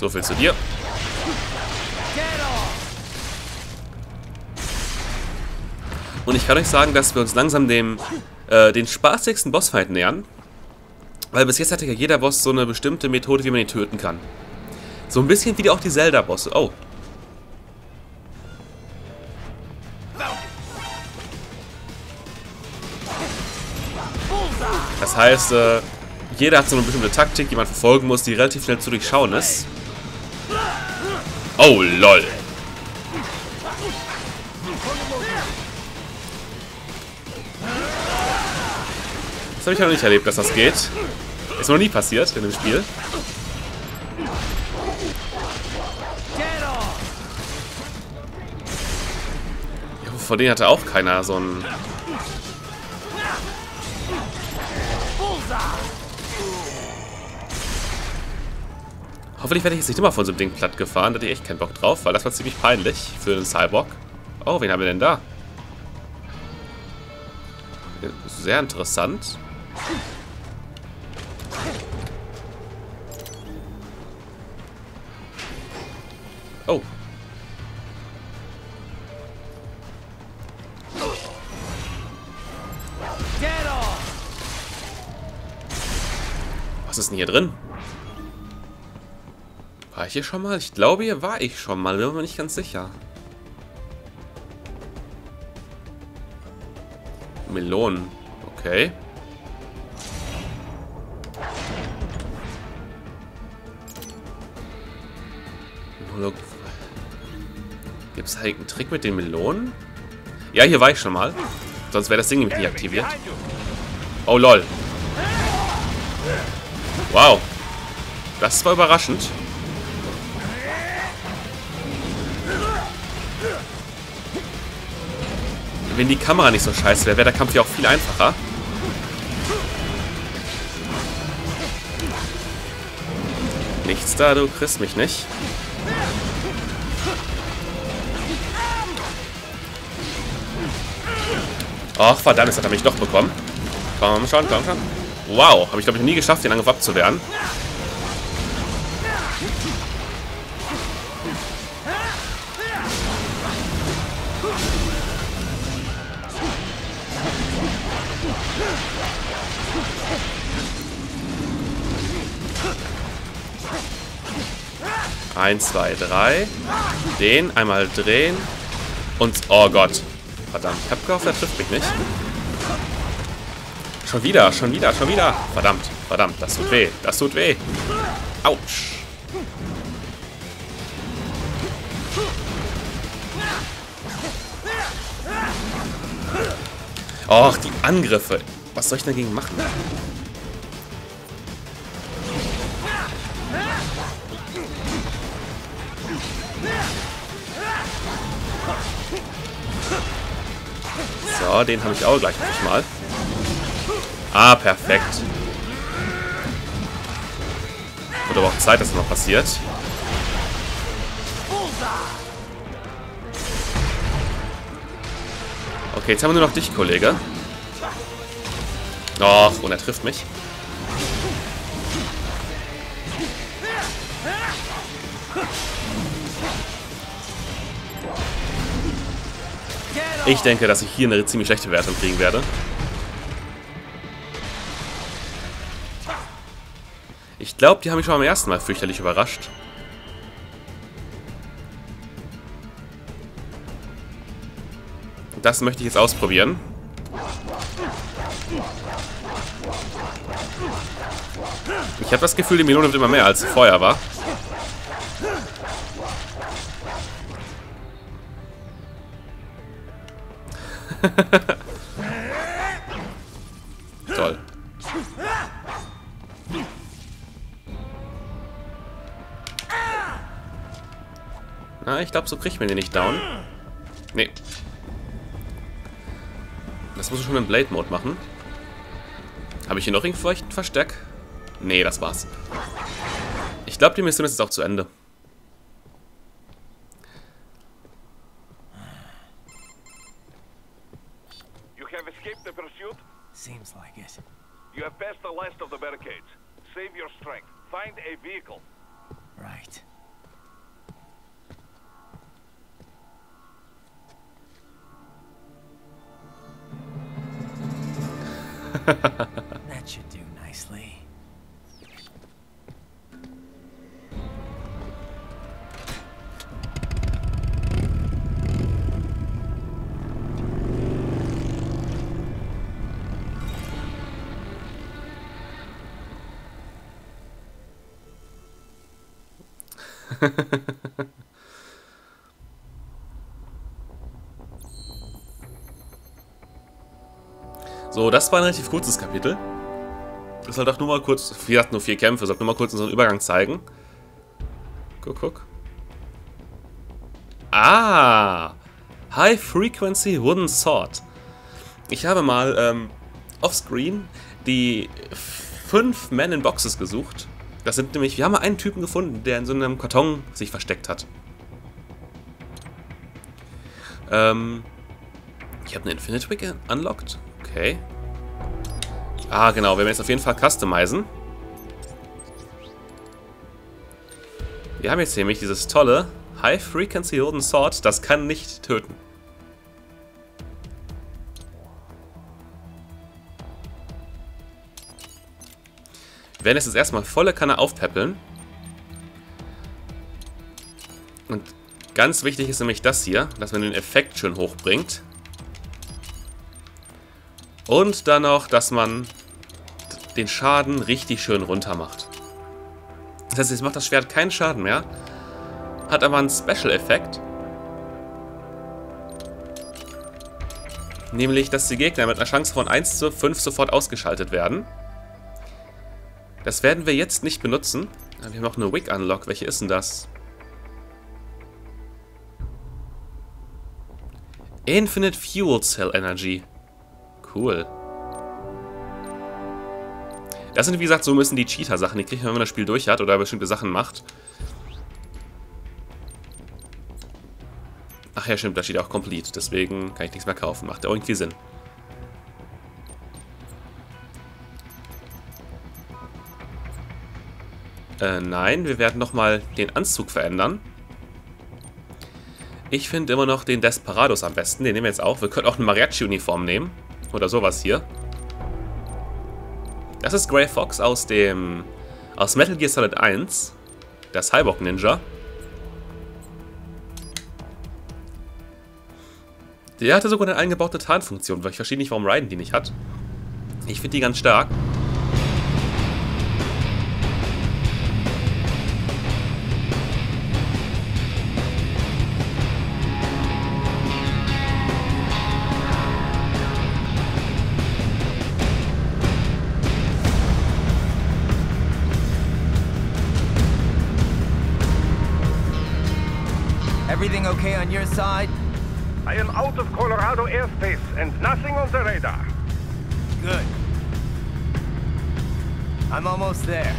So viel zu dir. Und ich kann euch sagen, dass wir uns langsam dem äh, den spaßigsten Bossfight nähern. Weil bis jetzt hatte ja jeder Boss so eine bestimmte Methode, wie man ihn töten kann. So ein bisschen wie auch die Zelda-Bosse. Oh. Das heißt, äh, jeder hat so eine bestimmte Taktik, die man verfolgen muss, die relativ schnell zu durchschauen ist. Oh, lol. Das habe ich noch nicht erlebt, dass das geht. Ist noch nie passiert in dem Spiel. Ja, vor denen hatte auch keiner so ein Hoffentlich werde ich jetzt nicht immer von so einem Ding platt gefahren. Da hatte ich echt keinen Bock drauf, weil das war ziemlich peinlich für einen Cyborg. Oh, wen haben wir denn da? Sehr interessant. Oh. Was ist denn hier drin? War ich hier schon mal? Ich glaube, hier war ich schon mal. Bin mir nicht ganz sicher. Melonen. Okay. Gibt es halt einen Trick mit den Melonen? Ja, hier war ich schon mal. Sonst wäre das Ding nämlich nicht aktiviert. Oh, lol. Wow. Das war überraschend. Wenn die Kamera nicht so scheiße wäre, wäre der Kampf hier auch viel einfacher. Nichts da, du kriegst mich nicht. Ach, verdammt, jetzt hat er mich doch bekommen. Komm schon, komm schon. Wow, habe ich glaube ich noch nie geschafft, den Angriff abzuwehren. Eins, zwei, drei. Den einmal drehen. Und, oh Gott. Verdammt, ich hab gehofft, er trifft mich nicht. Schon wieder, schon wieder, schon wieder. Verdammt, verdammt, das tut weh, das tut weh. Autsch. Och, die Angriffe. Was soll ich dagegen machen? So, den habe ich auch gleich mal. Ah, perfekt. Wird aber auch Zeit, dass das noch passiert. Okay, jetzt haben wir nur noch dich, Kollege. Och, und er trifft mich. Ich denke, dass ich hier eine ziemlich schlechte Wertung kriegen werde. Ich glaube, die haben mich schon am ersten Mal fürchterlich überrascht. Das möchte ich jetzt ausprobieren. Ich habe das Gefühl, die Melone wird immer mehr, als vorher war. Toll. Na, ich glaube, so kriegt man den nicht down. Nee. Das muss ich schon im Blade-Mode machen. Habe ich hier noch irgendwo ein Versteck? Nee, das war's. Ich glaube, die Mission ist jetzt auch zu Ende. that should do nicely. Das war ein relativ kurzes Kapitel. Das soll doch nur mal kurz, wie gesagt, nur vier Kämpfe, soll nur mal kurz unseren Übergang zeigen. Guck, guck. Ah! High Frequency Wooden Sword. Ich habe mal ähm, offscreen die fünf Men in Boxes gesucht. Das sind nämlich, wir haben mal einen Typen gefunden, der in so einem Karton sich versteckt hat. Ähm, ich habe eine Infinite Wick unlocked. Okay. Ah, genau. Wir werden jetzt auf jeden Fall customizen. Wir haben jetzt nämlich dieses tolle High Frequency Golden Sword. Das kann nicht töten. Wir werden jetzt erstmal volle Kanne aufpäppeln. Und ganz wichtig ist nämlich das hier, dass man den Effekt schön hochbringt. Und dann noch, dass man den Schaden richtig schön runter macht. Das heißt, jetzt macht das Schwert keinen Schaden mehr, hat aber einen Special-Effekt. Nämlich, dass die Gegner mit einer Chance von 1 zu 5 sofort ausgeschaltet werden. Das werden wir jetzt nicht benutzen. Wir haben noch eine Wick Unlock. Welche ist denn das? Infinite Fuel Cell Energy. Cool. Das sind, wie gesagt, so müssen die Cheater-Sachen. Die kriegt man, wenn man das Spiel durch hat oder bestimmte Sachen macht. Ach ja, stimmt, da steht auch Complete. Deswegen kann ich nichts mehr kaufen. Macht ja irgendwie Sinn. Äh, nein, wir werden nochmal den Anzug verändern. Ich finde immer noch den Desperados am besten. Den nehmen wir jetzt auch. Wir können auch eine Mariachi-Uniform nehmen. Oder sowas hier. Das ist Grey Fox aus dem... aus Metal Gear Solid 1. Der Cyborg Ninja. Der hatte sogar eine eingebaute Tarnfunktion, weil ich verstehe nicht, warum Raiden die nicht hat. Ich finde die ganz stark. Okay on your side? I am out of Colorado airspace and nothing on the radar. Good. I'm almost there.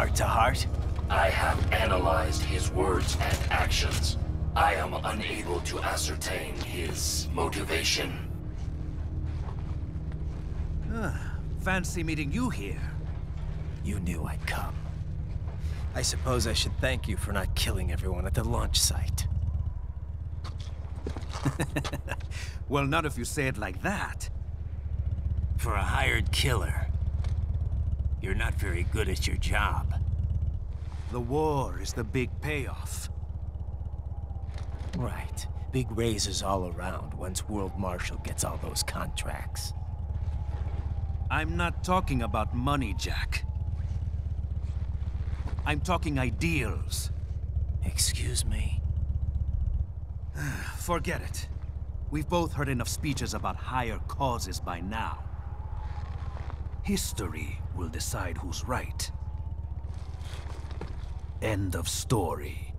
A little heart-to-heart? I have analyzed his words and actions. I am unable to ascertain his motivation. Fancy meeting you here. You knew I'd come. I suppose I should thank you for not killing everyone at the launch site. Well, not if you say it like that. For a hired killer, you're not very good at your job. The war is the big payoff. Right. Big raises all around once World Marshal gets all those contracts. I'm not talking about money, Jack. I'm talking ideals. Excuse me? Forget it. We've both heard enough speeches about higher causes by now. History will decide who's right. End of story.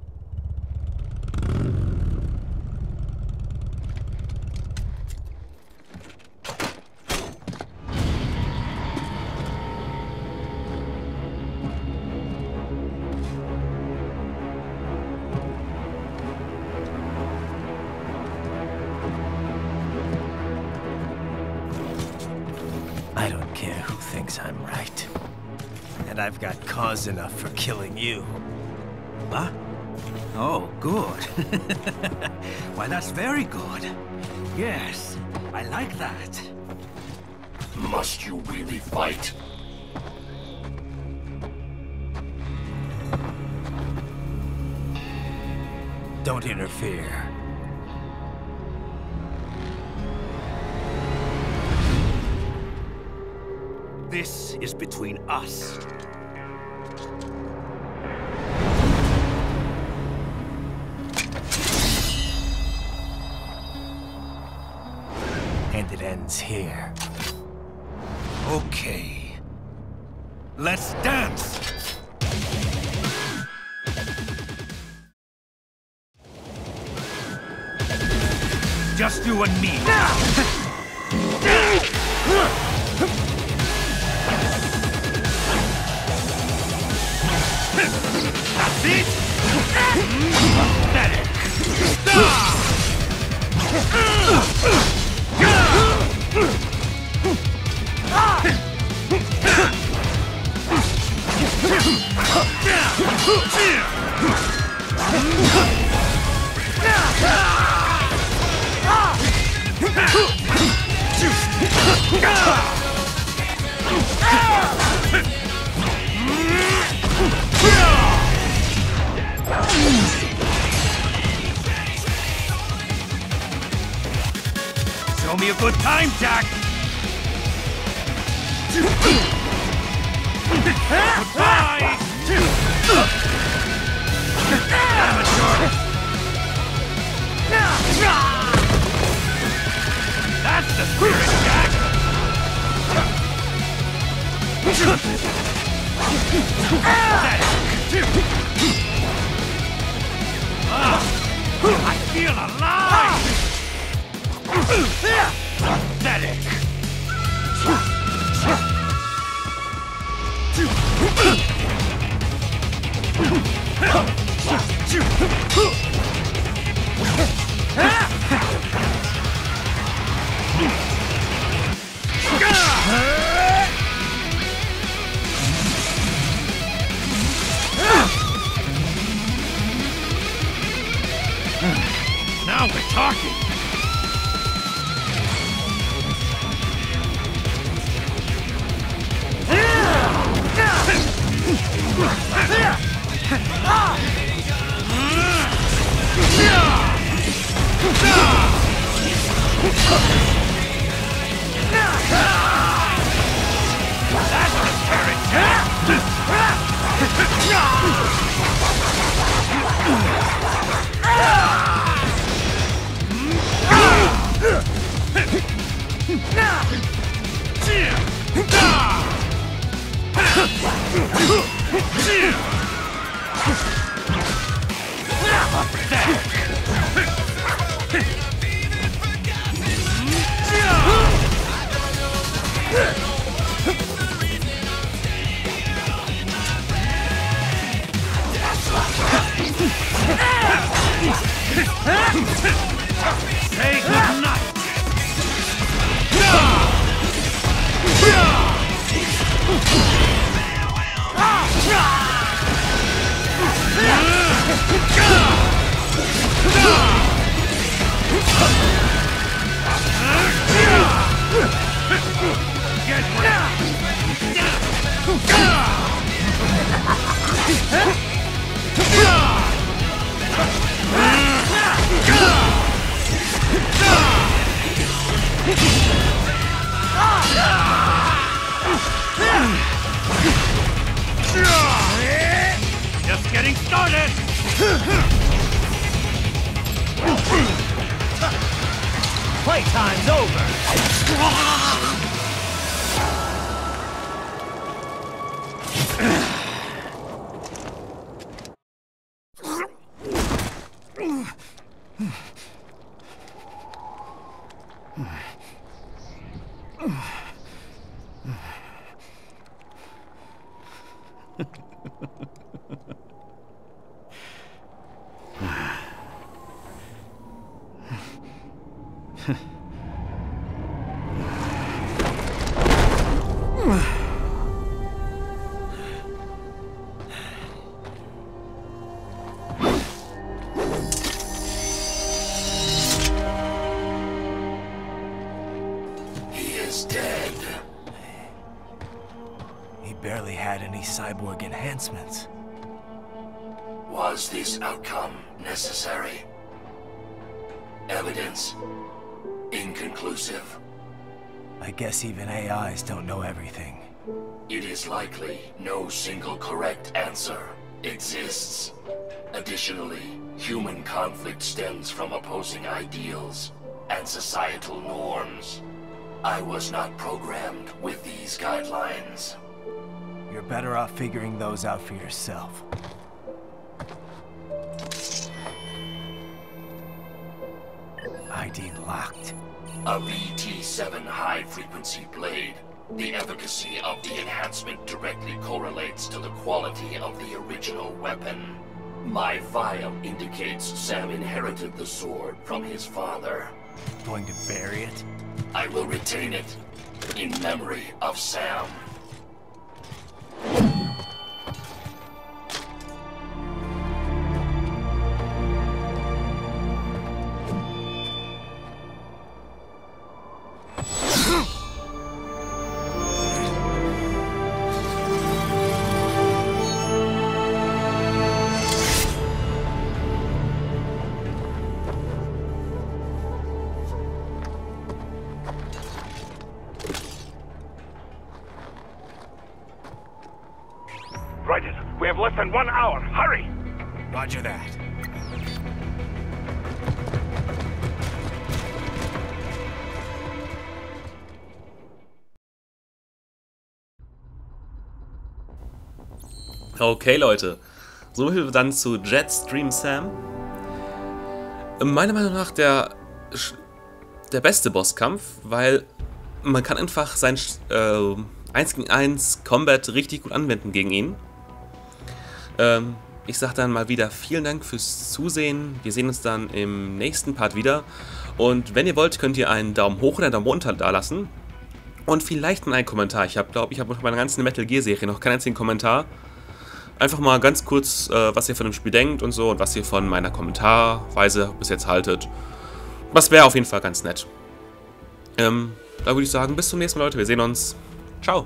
I've got cause enough for killing you. Huh? Oh, good. Why, that's very good. Yes, I like that. Must you really fight? Don't interfere. This is between us. Ends here. Okay. Let's dance! Just you and me. That's it! Pathetic! Ah! Good time, Jack! Goodbye! Amateur! That's the spirit, Jack! Ah, I feel alive! Pathetic! Now we're talking! Huh! 是 started! playtime's over! Cyborg enhancements. Was this outcome necessary? Evidence inconclusive. I guess even AIs don't know everything. It is likely no single correct answer exists. Additionally, human conflict stems from opposing ideals and societal norms. I was not programmed with these guidelines. You're better off figuring those out for yourself. ID locked. A VT-7 high-frequency blade. The efficacy of the enhancement directly correlates to the quality of the original weapon. My file indicates Sam inherited the sword from his father. Going to bury it? I will retain it in memory of Sam. We have less than one hour. Hurry! Roger that. Okay, Leute. So viel dann zu Jetstream Sam. Meiner Meinung nach der, der beste Bosskampf, weil man kann einfach sein äh, 1 gegen 1 Combat richtig gut anwenden gegen ihn. Ähm, ich sag dann mal wieder vielen Dank fürs Zusehen. Wir sehen uns dann im nächsten Part wieder. Und wenn ihr wollt, könnt ihr einen Daumen hoch oder einen Daumen runter da lassen. Und vielleicht mal einen Kommentar. Ich habe, glaube ich, habe bei meiner ganzen Metal Gear Serie noch keinen einzigen Kommentar. Einfach mal ganz kurz, äh, was ihr von dem Spiel denkt und so und was ihr von meiner Kommentarweise bis jetzt haltet. Das wäre auf jeden Fall ganz nett. Ähm, da würde ich sagen, bis zum nächsten Mal, Leute. Wir sehen uns. Ciao.